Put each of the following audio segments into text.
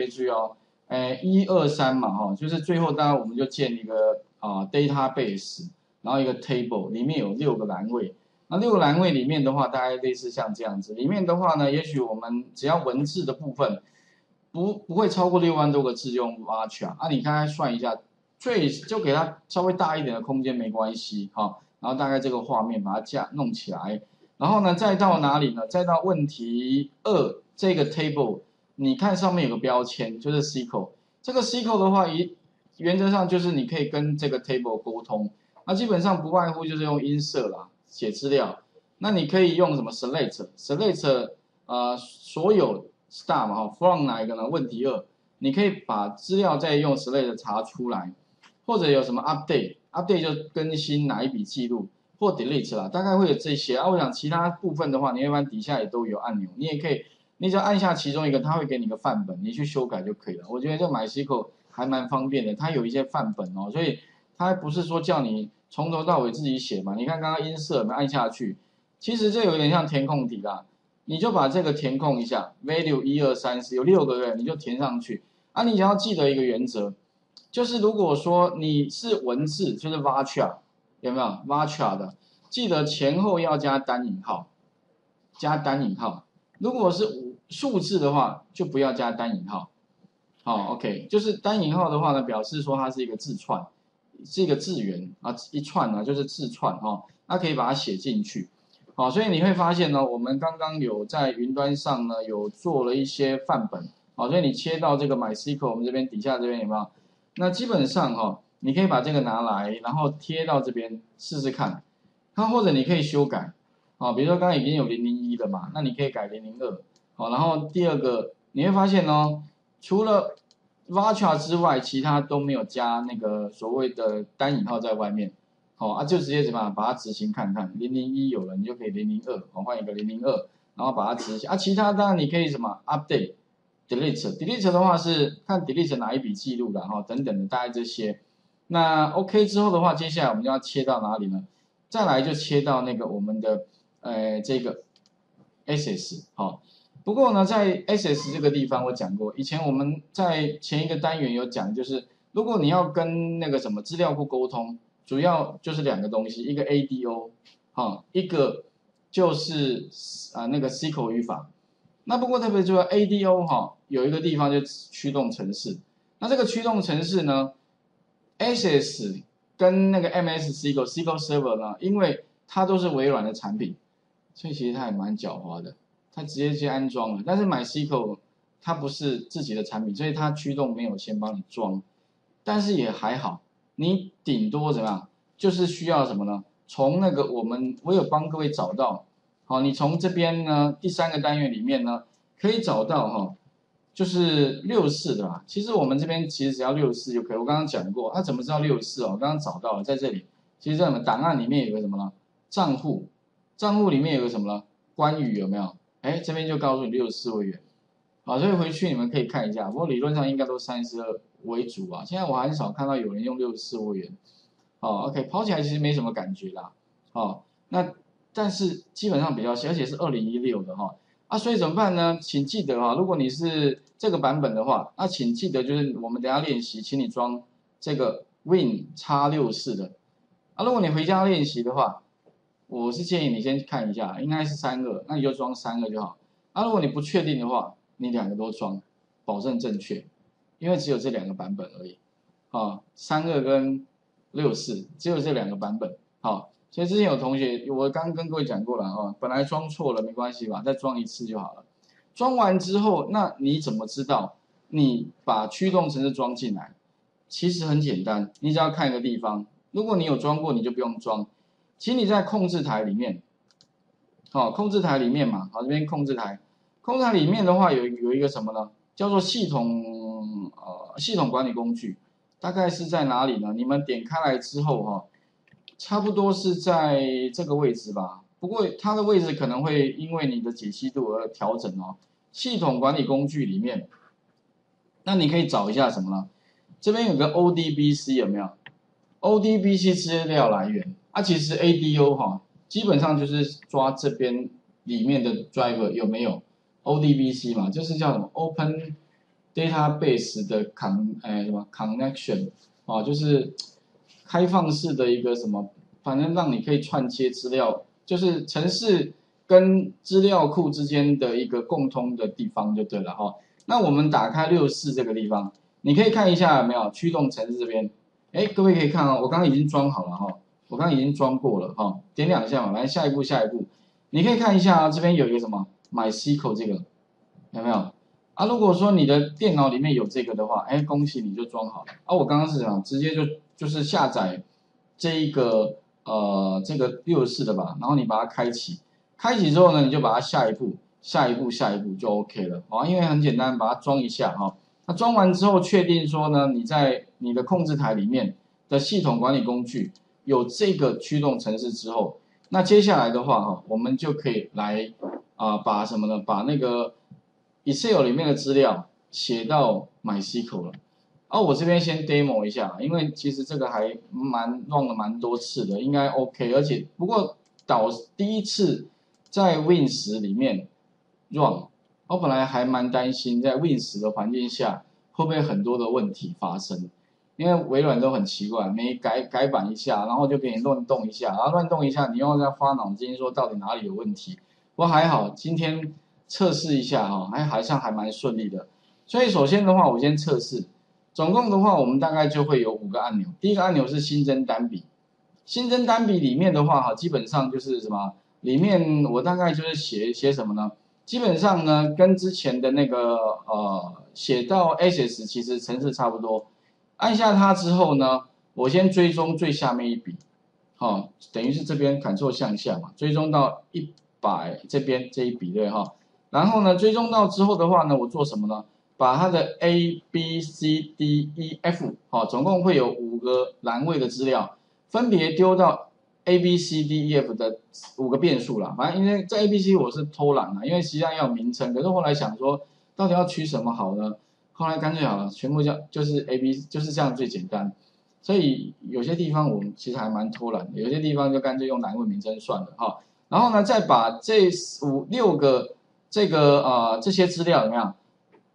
可以注意哦，哎，一二三嘛，哈，就是最后当然我们就建一个啊 database，然后一个 table，里面有六个栏位。那六个栏位里面的话，大概类似像这样子。里面的话呢，也许我们只要文字的部分不不会超过六万多个字用 Watch 啊。啊，你刚才算一下，最就给它稍微大一点的空间没关系哈。然后大概这个画面把它架弄起来，然后呢再到哪里呢？再到问题二这个 table，你看上面有个标签就是 SQL。这个 SQL 的话，一原则上就是你可以跟这个 table 沟通。那基本上不外乎就是用 insert 啦。写资料，那你可以用什么 select，select，呃，所有 star 嘛哈，from 哪一个呢？问题二，你可以把资料再用 select 查出来，或者有什么 update，update 就更新哪一笔记录，或 delete 啦，大概会有这些啊。我想其他部分的话，你一般底下也都有按钮，你也可以，你只要按下其中一个，它会给你个范本，你去修改就可以了。我觉得这 MySQL 还蛮方便的，它有一些范本哦，所以它不是说叫你。从头到尾自己写嘛？你看刚刚音色，没按下去，其实这有点像填空题啦。你就把这个填空一下，value 一二三四有六个对，你就填上去。啊，你只要记得一个原则，就是如果说你是文字，就是 varchar，有没有 varchar 的？记得前后要加单引号，加单引号。如果是五数字的话，就不要加单引号。好，OK，就是单引号的话呢，表示说它是一个字串。是一个字元啊，一串呢就是字串哈，那可以把它写进去，好，所以你会发现呢，我们刚刚有在云端上呢有做了一些范本，好，所以你切到这个 MySQL，我们这边底下这边有没有？那基本上哈，你可以把这个拿来，然后贴到这边试试看，它或者你可以修改，好，比如说刚刚已经有零零一了嘛，那你可以改零零二，好，然后第二个你会发现哦，除了 Varchar 之外，其他都没有加那个所谓的单引号在外面，好啊，就直接怎么把它执行看看，零零一有了，你就可以零零二，我换一个零零二，然后把它执行啊。其他当然你可以什么 update，delete，delete 的话是看 delete 哪一笔记录的哈，等等的大概这些。那 OK 之后的话，接下来我们就要切到哪里呢？再来就切到那个我们的呃这个 SS 好。不过呢，在 SS 这个地方我讲过，以前我们在前一个单元有讲，就是如果你要跟那个什么资料库沟通，主要就是两个东西，一个 ADO，哈，一个就是啊那个 SQL 语法。那不过特别注意 ADO 哈，有一个地方就驱动程式。那这个驱动程式呢，SS 跟那个 MS SQL SQL Server 呢，因为它都是微软的产品，所以其实它也蛮狡猾的。它直接去安装了，但是 MySQL 它不是自己的产品，所以它驱动没有先帮你装，但是也还好，你顶多怎么样，就是需要什么呢？从那个我们我有帮各位找到，好，你从这边呢第三个单元里面呢可以找到哈，就是六四的啦？其实我们这边其实只要六四就可以，我刚刚讲过，它怎么知道六四哦？我刚刚找到了在这里，其实在我们档案里面有个什么呢？账户，账户里面有个什么呢？关羽有没有？哎，这边就告诉你六十四位元，好，所以回去你们可以看一下。不过理论上应该都三十二为主啊。现在我很少看到有人用六十四位元。哦，OK，跑起来其实没什么感觉啦。哦，那但是基本上比较新，而且是二零一六的哈。啊，所以怎么办呢？请记得哈，如果你是这个版本的话，那请记得就是我们等下练习，请你装这个 Win 叉六四的。啊，如果你回家练习的话。我是建议你先看一下，应该是三个，那你就装三个就好。那如果你不确定的话，你两个都装，保证正确，因为只有这两个版本而已。啊，三个跟六四只有这两个版本。好，所以之前有同学，我刚跟各位讲过了啊，本来装错了没关系吧，再装一次就好了。装完之后，那你怎么知道你把驱动程式装进来？其实很简单，你只要看一个地方，如果你有装过，你就不用装。请你在控制台里面，好，控制台里面嘛，好，这边控制台，控制台里面的话有有一个什么呢？叫做系统呃系统管理工具，大概是在哪里呢？你们点开来之后哈，差不多是在这个位置吧。不过它的位置可能会因为你的解析度而调整哦。系统管理工具里面，那你可以找一下什么呢？这边有个 ODBC 有没有？ODBC 资料来源。啊，其实 ADO 哈，基本上就是抓这边里面的 driver 有没有 ODBC 嘛，就是叫什么 Open database 的 con 哎什么 connection 啊，就是开放式的一个什么，反正让你可以串接资料，就是城市跟资料库之间的一个共通的地方就对了哈。那我们打开六四这个地方，你可以看一下有没有驱动城市这边，哎，各位可以看哦，我刚刚已经装好了哈，我刚刚已经装过了哈，点两下嘛，来下一步下一步，你可以看一下啊，这边有一个什么 MySQL 这个有没有？啊，如果说你的电脑里面有这个的话，哎，恭喜你就装好了。啊，我刚刚是怎样，直接就就是下载这一个呃这个六十四的吧，然后你把它开启，开启之后呢，你就把它下一步下一步下一步就 OK 了啊，因为很简单，把它装一下哈。那装完之后，确定说呢，你在你的控制台里面的系统管理工具有这个驱动程式之后，那接下来的话哈，我们就可以来啊把什么呢？把那个 Excel 里面的资料写到 MySQL 了，啊，我这边先 demo 一下，因为其实这个还蛮用了蛮多次的，应该 OK，而且不过导第一次在 Win 十里面 run，我本来还蛮担心在 Win 十的环境下会不会很多的问题发生，因为微软都很奇怪，每改改版一下，然后就给你乱动一下，然后乱动一下，你又在花脑筋说到底哪里有问题，不过还好今天。测试一下哈，还好像还蛮顺利的。所以首先的话，我先测试。总共的话，我们大概就会有五个按钮。第一个按钮是新增单笔，新增单笔里面的话哈，基本上就是什么？里面我大概就是写写什么呢？基本上呢，跟之前的那个呃写到 SS 其实程式差不多。按下它之后呢，我先追踪最下面一笔，好，等于是这边 Ctrl 向下嘛，追踪到一百这边这一笔对哈。然后呢，追踪到之后的话呢，我做什么呢？把它的 A B C D E F 好，总共会有五个栏位的资料，分别丢到 A B C D E F 的五个变数啦。反正因为在 A B C 我是偷懒了，因为实际上要名称，可是后来想说，到底要取什么好呢？后来干脆好了，全部叫就是 A B，就是这样最简单。所以有些地方我们其实还蛮偷懒的，有些地方就干脆用栏位名称算了哈。然后呢，再把这五六个。这个呃这些资料怎么样？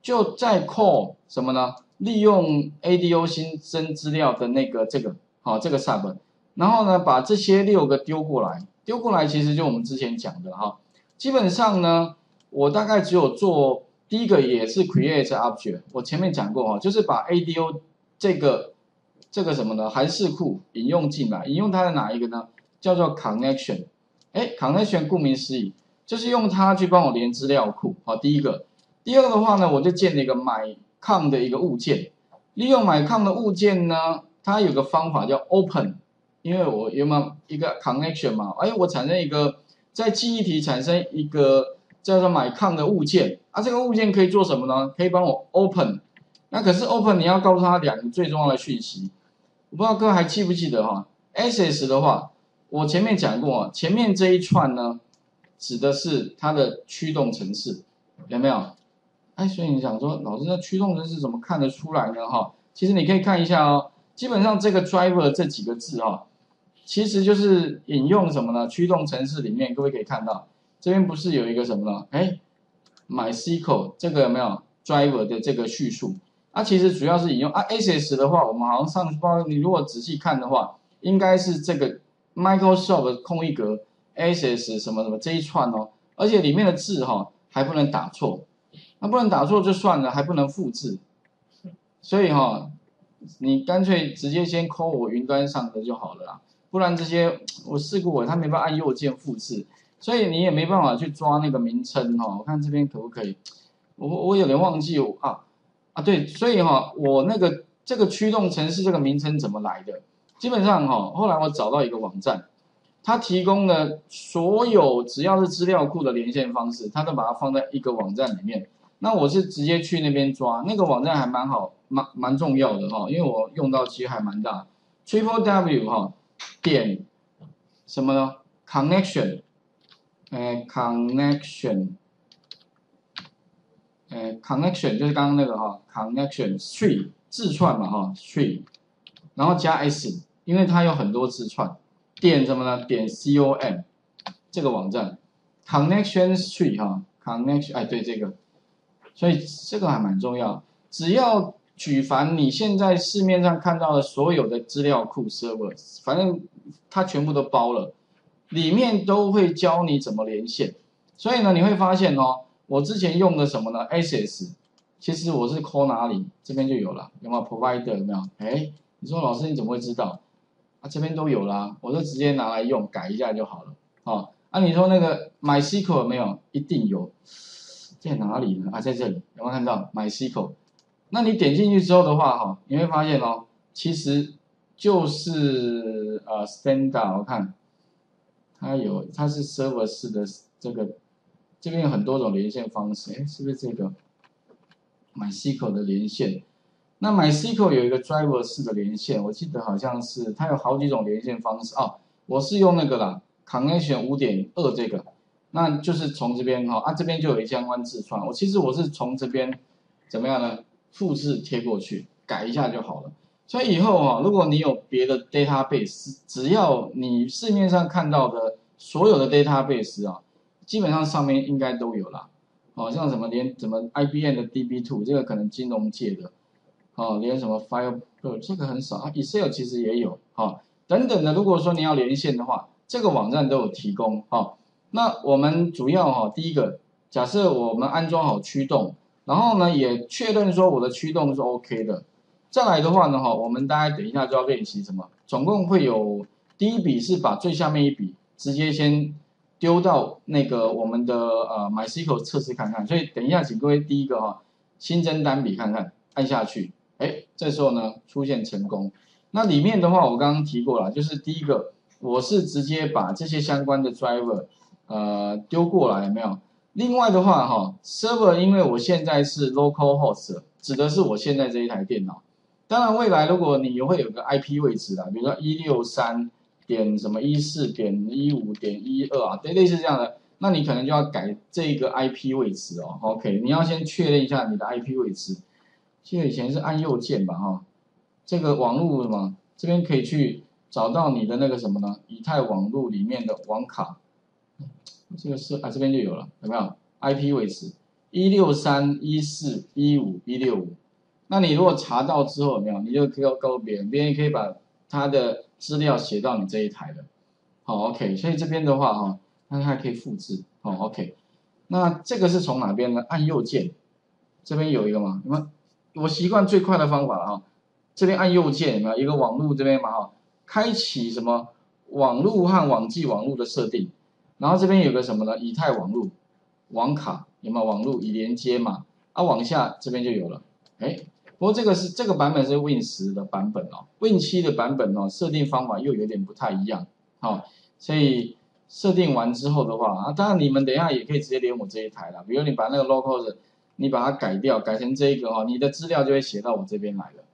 就再 call 什么呢？利用 ADO 新增资料的那个这个好这个 sub，然后呢把这些六个丢过来，丢过来其实就我们之前讲的哈。基本上呢，我大概只有做第一个也是 create object，我前面讲过哈，就是把 ADO 这个这个什么呢函式库引用进来，引用它的哪一个呢？叫做 connection，哎，connection 顾名思义。就是用它去帮我连资料库，好，第一个，第二个的话呢，我就建了一个买 com 的一个物件，利用买 com 的物件呢，它有个方法叫 open，因为我有没有一个 connection 嘛，哎，我产生一个在记忆体产生一个叫做买 com 的物件，啊，这个物件可以做什么呢？可以帮我 open，那可是 open 你要告诉他两个最重要的讯息，我不知道各位还记不记得哈，ss 的话，我前面讲过，前面这一串呢。指的是它的驱动程式，有没有？哎，所以你想说，老师，那驱动程式怎么看得出来呢？哈，其实你可以看一下哦。基本上这个 driver 这几个字哈，其实就是引用什么呢？驱动程式里面，各位可以看到，这边不是有一个什么呢？哎，MySQL 这个有没有 driver 的这个叙述？啊，其实主要是引用啊，ACES 的话，我们好像上包，你如果仔细看的话，应该是这个 Microsoft 空一格。，ACES 什么什么这一串哦，而且里面的字哈还不能打错，那不能打错就算了，还不能复制，所以哈，你干脆直接先抠我云端上的就好了啦，不然这些我试过，它没办法按右键复制，所以你也没办法去抓那个名称哈。我看这边可不可以？我我有点忘记我啊啊对，所以哈，我那个这个驱动程式这个名称怎么来的？基本上哈，后来我找到一个网站。它提供的所有只要是资料库的连线方式，它都把它放在一个网站里面。那我是直接去那边抓，那个网站还蛮好，蛮蛮重要的哈，因为我用到其实还蛮大。Triple W 哈点什么呢？Connection，呃，Connection，呃，Connection 就是刚刚那个哈，Connection Three 字串嘛哈，Three，然后加 S，因为它有很多字串。点什么呢？点 com 这个网站，connection tree 哈，connection 哎对这个，所以这个还蛮重要。只要举凡你现在市面上看到的所有的资料库 server，反正它全部都包了，里面都会教你怎么连线。所以呢，你会发现哦，我之前用的什么呢？SS，其实我是 call 哪里，这边就有了，有没有 provider 有没有？哎，你说老师你怎么会知道？啊，这边都有啦，我就直接拿来用，改一下就好了。哦，啊，你说那个 MySQL 有没有？一定有，在哪里呢？啊，在这里，有没有看到 MySQL？那你点进去之后的话，哈，你会发现哦，其实就是呃，Standard，我看它有，它是 Server 式的这个，这边有很多种连线方式，哎，是不是这个 MySQL 的连线？那 MySQL 有一个 Driver 式的连线，我记得好像是它有好几种连线方式哦，我是用那个啦，Connection 五点二这个，那就是从这边哈，啊这边就有一相关字串，我其实我是从这边怎么样呢？复制贴过去，改一下就好了。所以以后啊，如果你有别的 database，只要你市面上看到的所有的 database 啊，基本上上面应该都有啦。好像什么连什么 IBM 的 DB2，这个可能金融界的。哦，连什么 File 这个很少啊，Excel 其实也有，哈，等等的。如果说你要连线的话，这个网站都有提供，哈。那我们主要哈，第一个，假设我们安装好驱动，然后呢也确认说我的驱动是 OK 的。再来的话呢，哈，我们大概等一下就要练习什么，总共会有第一笔是把最下面一笔直接先丢到那个我们的呃 MySQL 测试看看。所以等一下，请各位第一个哈，新增单笔看看，按下去。哎，这时候呢出现成功，那里面的话我刚刚提过了，就是第一个我是直接把这些相关的 driver 呃丢过来，有没有？另外的话哈，server 因为我现在是 local host，指的是我现在这一台电脑。当然未来如果你会有个 IP 位置的，比如说一六三点什么一四点一五点一二啊，对，类似这样的，那你可能就要改这个 IP 位置哦。OK，你要先确认一下你的 IP 位置。记得以前是按右键吧，哈，这个网络什么，这边可以去找到你的那个什么呢？以太网络里面的网卡，这个是啊，这边就有了，有没有？IP 位置一六三一四一五一六五，那你如果查到之后有没有？你就可以告诉别人，别人也可以把他的资料写到你这一台的，好，OK。所以这边的话哈，它还可以复制，好，OK。那这个是从哪边呢？按右键，这边有一个吗？你们？我习惯最快的方法了哈，这边按右键有没有一个网络这边嘛哈，开启什么网络和网际网络的设定，然后这边有个什么呢？以太网络网卡有没有网络已连接嘛？啊，往下这边就有了。哎，不过这个是这个版本是 Win 十的版本哦，Win 七的版本哦，设定方法又有点不太一样。好，所以设定完之后的话啊，当然你们等一下也可以直接连我这一台了，比如你把那个 local 的。你把它改掉，改成这一个哦，你的资料就会写到我这边来了。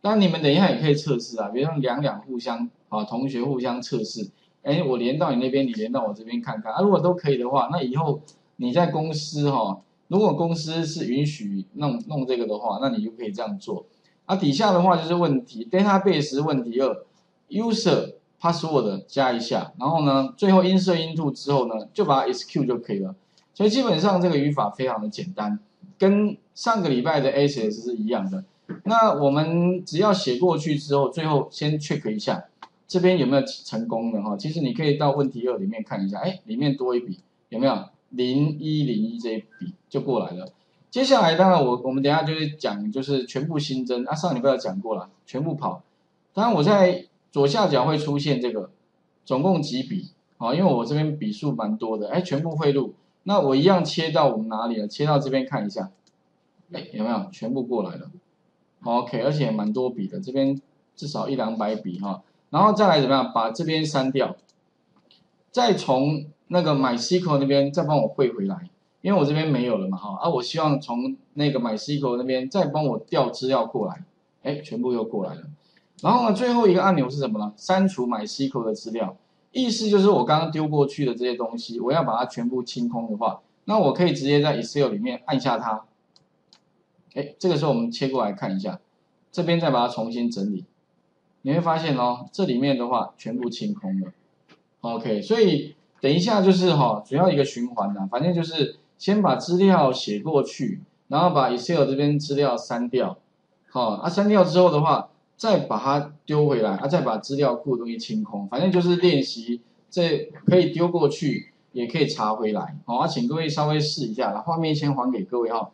当然你们等一下也可以测试啊，比如说两两互相啊，同学互相测试。哎，我连到你那边，你连到我这边看看啊。如果都可以的话，那以后你在公司哈，如果公司是允许弄弄这个的话，那你就可以这样做。啊，底下的话就是问题，database 问题二，user password 加一下，然后呢，最后 insert into 之后呢，就把它 execute 就可以了。所以基本上这个语法非常的简单。跟上个礼拜的 A S S 是一样的，那我们只要写过去之后，最后先 check 一下这边有没有成功的哈。其实你可以到问题二里面看一下，哎，里面多一笔有没有零一零一这一笔就过来了。接下来当然我我们等下就是讲就是全部新增啊，上礼拜讲过了，全部跑。当然我在左下角会出现这个总共几笔啊，因为我这边笔数蛮多的，哎，全部汇入。那我一样切到我们哪里了？切到这边看一下，哎，有没有全部过来了？OK，而且蛮多笔的，这边至少一两百笔哈。然后再来怎么样？把这边删掉，再从那个 MySQL 那边再帮我汇回来，因为我这边没有了嘛哈。啊，我希望从那个 MySQL 那边再帮我调资料过来，哎，全部又过来了。然后呢，最后一个按钮是什么呢？删除 MySQL 的资料。意思就是我刚刚丢过去的这些东西，我要把它全部清空的话，那我可以直接在 Excel 里面按下它。哎，这个时候我们切过来看一下，这边再把它重新整理，你会发现哦，这里面的话全部清空了。OK，所以等一下就是哈，主要一个循环呐，反正就是先把资料写过去，然后把 Excel 这边资料删掉，好，啊删掉之后的话，再把它丢回来，啊再把资料库东西清空，反正就是练习，这可以丢过去，也可以查回来，好，啊请各位稍微试一下，画面先还给各位哈。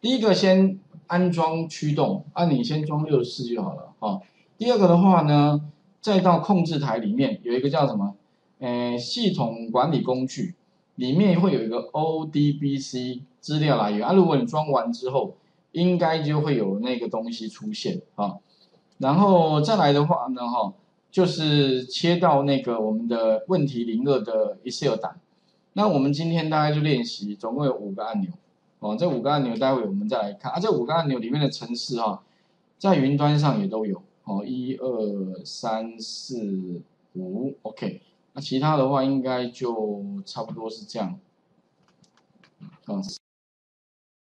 第一个先安装驱动，啊你先装六十四就好了，哈。第二个的话呢，再到控制台里面有一个叫什么，呃系统管理工具。里面会有一个 ODBC 资料来源啊，如果你装完之后，应该就会有那个东西出现啊。然后再来的话呢，哈，就是切到那个我们的问题零二的 Excel 档。那我们今天大概就练习，总共有五个按钮哦。这五个按钮待会我们再来看啊。这五个按钮里面的程式哈，在云端上也都有哦，一二三四五，OK。那其他的话应该就差不多是这样，